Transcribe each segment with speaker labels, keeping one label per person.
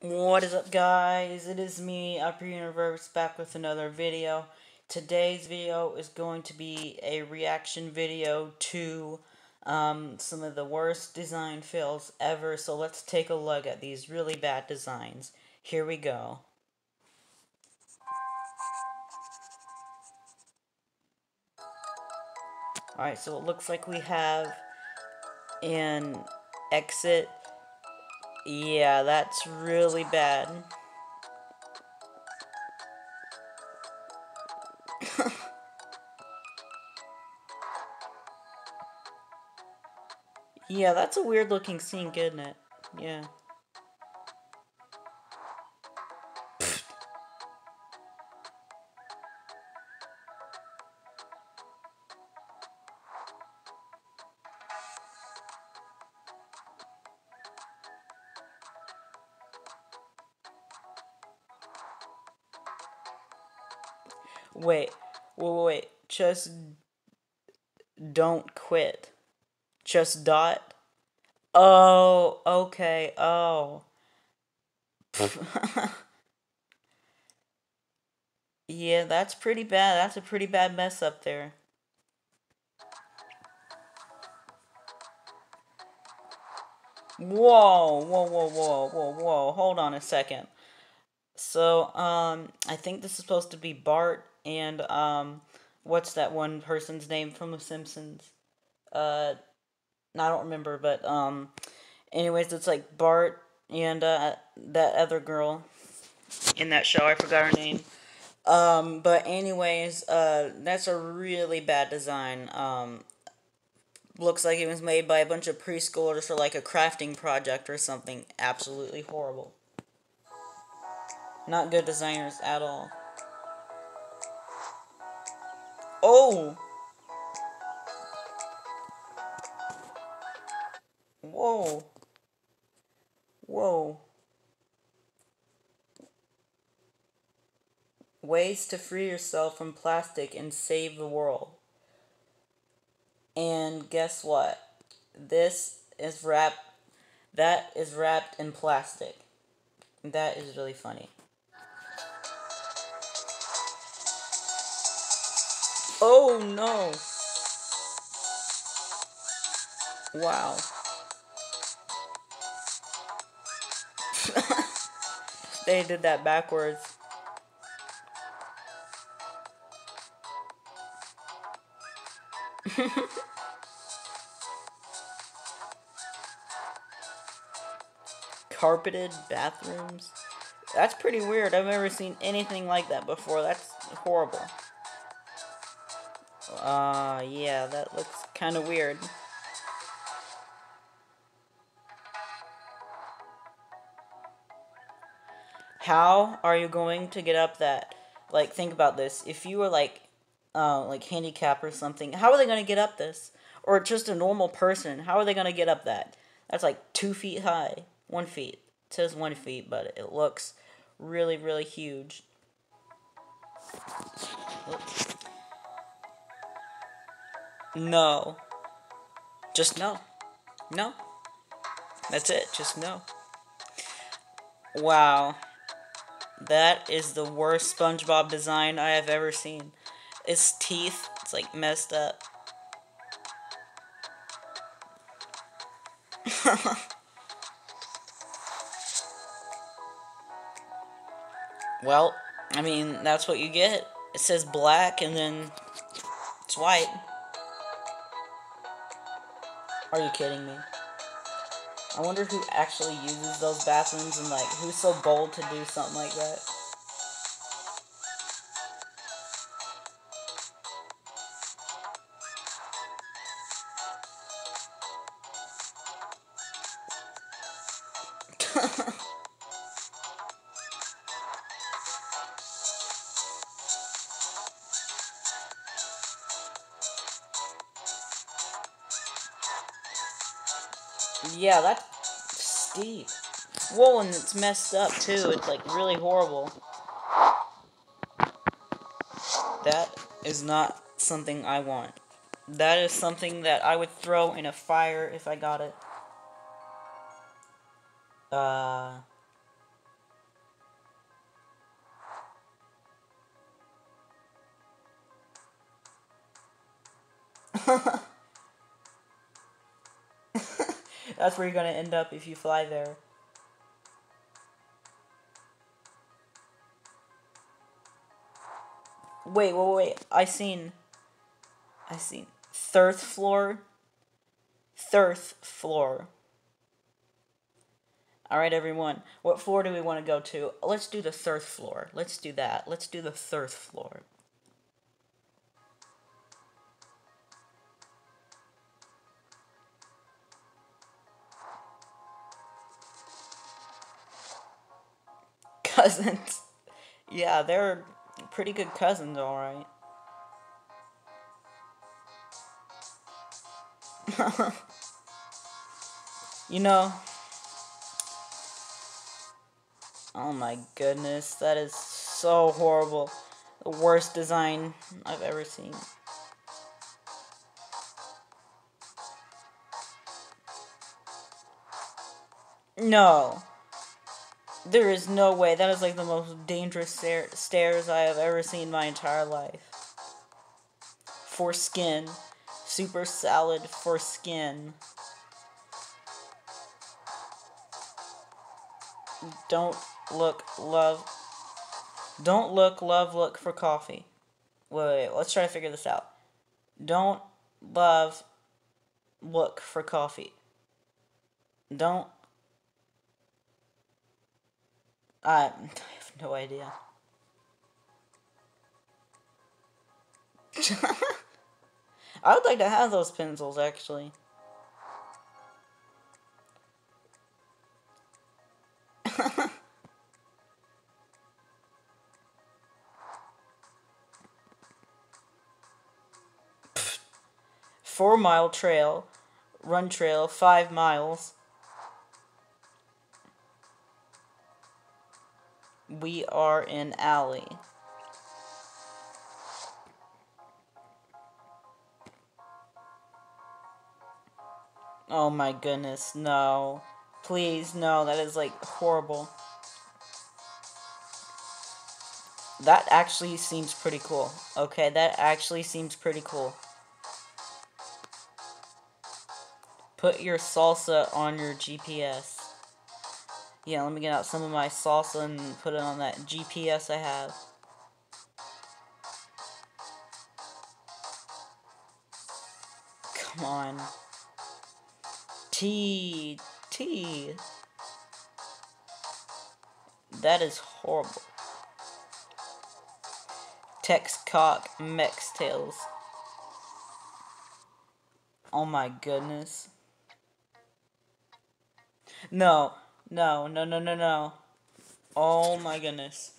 Speaker 1: What is up guys? It is me, Upper Universe, back with another video. Today's video is going to be a reaction video to um, some of the worst design fails ever. So let's take a look at these really bad designs. Here we go. Alright, so it looks like we have an exit yeah, that's really bad. yeah, that's a weird looking scene, isn't it? Yeah. Wait, wait, wait, just don't quit. Just dot. Oh, okay, oh. yeah, that's pretty bad. That's a pretty bad mess up there. Whoa, whoa, whoa, whoa, whoa, whoa. Hold on a second. So, um, I think this is supposed to be Bart and um, what's that one person's name from The Simpsons? Uh, I don't remember, but um, anyways, it's like Bart and uh, that other girl in that show. I forgot her name. Um, but anyways, uh, that's a really bad design. Um, looks like it was made by a bunch of preschoolers for like a crafting project or something. Absolutely horrible. Not good designers at all. Oh! Whoa. Whoa. Ways to free yourself from plastic and save the world. And guess what? This is wrapped, that is wrapped in plastic. That is really funny. Oh no! Wow. they did that backwards. Carpeted bathrooms. That's pretty weird. I've never seen anything like that before. That's horrible. Uh, yeah, that looks kind of weird. How are you going to get up that? Like, think about this. If you were, like, uh, like, handicapped or something, how are they going to get up this? Or just a normal person, how are they going to get up that? That's, like, two feet high. One feet. It says one feet, but it looks really, really huge. Oops. No. Just no. No. That's it. Just no. Wow. That is the worst SpongeBob design I have ever seen. Its teeth, it's like messed up. well, I mean, that's what you get. It says black and then it's white. Are you kidding me? I wonder who actually uses those bathrooms and like who's so bold to do something like that. Yeah, that's steep. Whoa, and it's messed up too. It's like really horrible. That is not something I want. That is something that I would throw in a fire if I got it. Uh... That's where you're gonna end up if you fly there. Wait, wait, wait. I seen. I seen. Third floor. Third floor. Alright, everyone. What floor do we want to go to? Let's do the third floor. Let's do that. Let's do the third floor. Cousins. yeah, they're pretty good cousins, alright. you know, oh my goodness, that is so horrible. The worst design I've ever seen. No. There is no way. That is like the most dangerous stairs I have ever seen my entire life. For skin. Super salad for skin. Don't look, love. Don't look, love, look for coffee. Wait, wait, wait, let's try to figure this out. Don't love, look for coffee. Don't I, have no idea. I would like to have those pencils, actually. Four mile trail, run trail, five miles. We are in alley. Oh my goodness, no. Please, no, that is like horrible. That actually seems pretty cool. Okay, that actually seems pretty cool. Put your salsa on your GPS. Yeah, let me get out some of my salsa and put it on that GPS I have. Come on. T. T. That is horrible. Tex cock mex tails. Oh my goodness. No, no, no, no, no, no. Oh my goodness.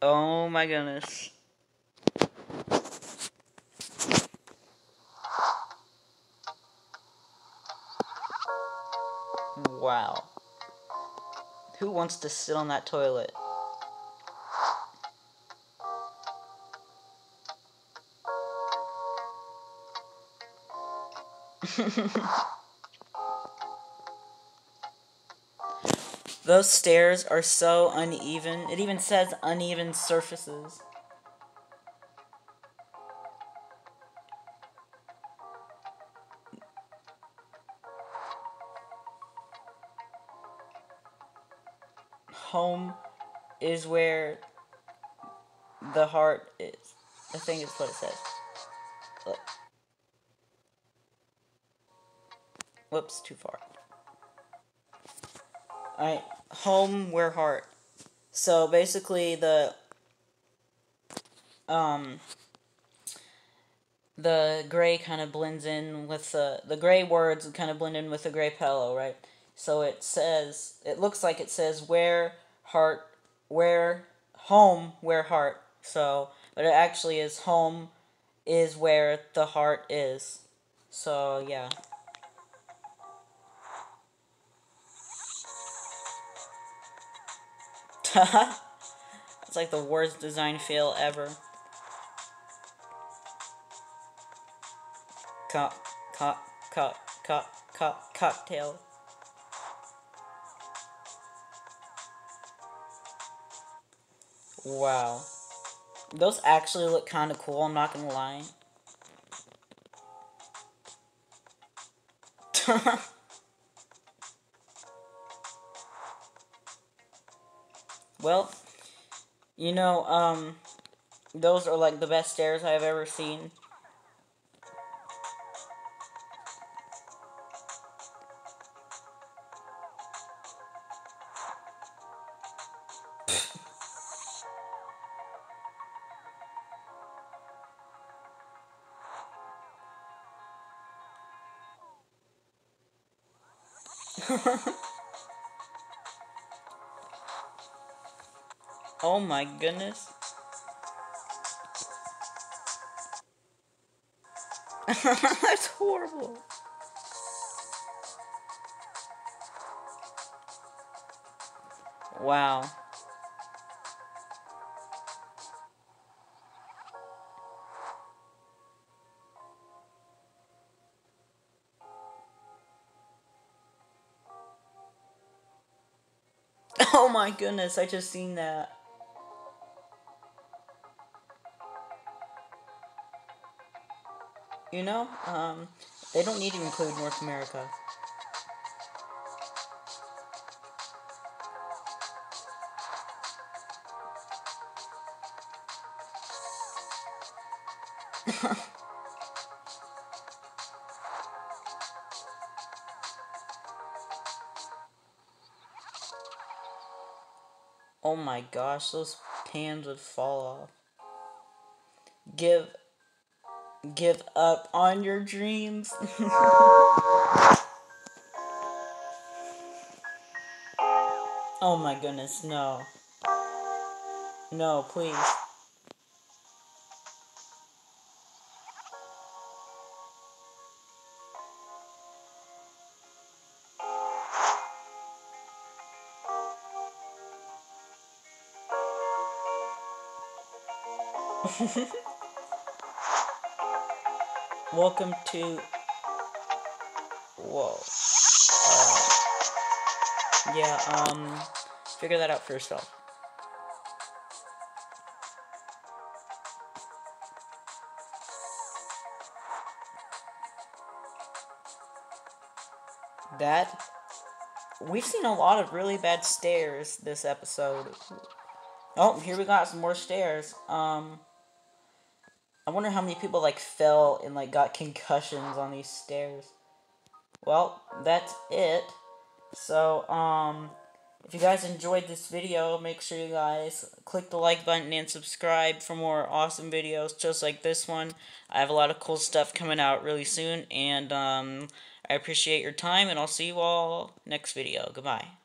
Speaker 1: Oh my goodness. Wow. Who wants to sit on that toilet? Those stairs are so uneven. It even says uneven surfaces. Home is where the heart is. I think it's what it says. Look. Whoops, too far. Alright, home where heart. So basically the um the gray kind of blends in with the the gray words kind of blend in with the gray pillow, right? So it says it looks like it says where heart where home where heart. So but it actually is home is where the heart is. So yeah. It's like the worst design fail ever. Cock, cock, cock, cock, cock, cocktail. Wow. Those actually look kind of cool, I'm not gonna lie. well, you know, um, those are like the best stairs I've ever seen. Oh my goodness. That's horrible. Wow. Oh my goodness, I just seen that. You know, um, they don't need to include North America. oh my gosh, those pans would fall off. Give give up on your dreams. oh my goodness, no. No, please. Welcome to. Whoa. Uh, yeah, um, figure that out for yourself. That. We've seen a lot of really bad stairs this episode. Oh, here we got some more stairs. Um. I wonder how many people like fell and like got concussions on these stairs. Well, that's it. So, um, if you guys enjoyed this video, make sure you guys click the like button and subscribe for more awesome videos just like this one. I have a lot of cool stuff coming out really soon, and um, I appreciate your time, and I'll see you all next video. Goodbye.